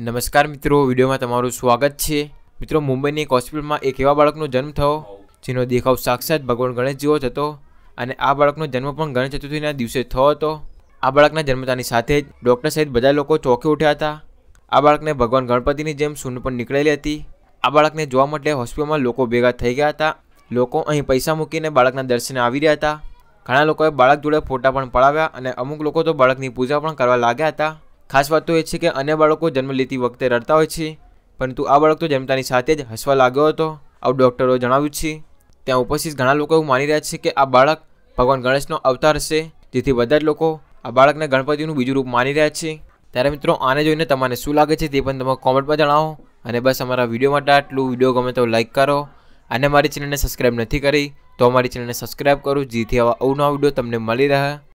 નમસ્કાર મિત્રો વિડિયોમાં તમારું સ્વાગત છે મિત્રો મુંબઈની એક હોસ્પિટલમાં એક નવા બાળકનો જન્મ થયો જેનો દેખાવ સાક્ષાત ભગવાન ગણેશજીઓ હતો અને આ બાળકનો જન્મ પણ ગણેશ ચતુર્થીના દિવસે થયો હતો આ બાળકના જન્મતાની સાથે જ ડોક્ટર સહિત બધા લોકો ચોંકી ઉઠ્યા હતા આ બાળકને ભગવાન ગણપતિની જેમ સુન્ન પણ નીકળેલી હતી આ બાળકને જોવા માટે હોસ્પિટલમાં લોકો ભેગા થઈ ગયા હતા લોકો અહીં પૈસા મૂકીને બાળકને દર્શન આવી રહ્યા હતા ઘણા લોકોએ બાળક જોડે ફોટા પણ પાડ્યા અને અમુક લોકો તો બાળકની પૂજા પણ કરવા લાગ્યા હતા ખાસ વાત તો એ છે કે અન્ય બાળકો જન્મ લીતી વખતે રડતા હોય છે પરંતુ આ બાળક તો જન્મતાની સાથે જ હસવા લાગ્યો હતો આ ડોક્ટરો જણાવ્યું છે ત્યાં ઉપસ્થિત ઘણા લોકો માની રહ્યા છે કે આ બાળક ભગવાન ગણેશનો અવતાર છે તેથી બધા જ લોકો આ બાળકને ગણપતિનું બીજું રૂપ માની રહ્યા છે ત્યારે મિત્રો આને જોઈને તમને શું લાગે છે તે પણ તમે કમેન્ટમાં જણાવો અને બસ અમારા વિડિયોમાં દાટ લુ વિડિયો ગમે તો લાઈક કરો અને અમારી ચેનલને સબ્સ્ક્રાઇબ નથી કરી તો અમારી ચેનલને સબ્સ્ક્રાઇબ કરો જેથી આવા નવા વિડિયો તમને મળી રહ્યા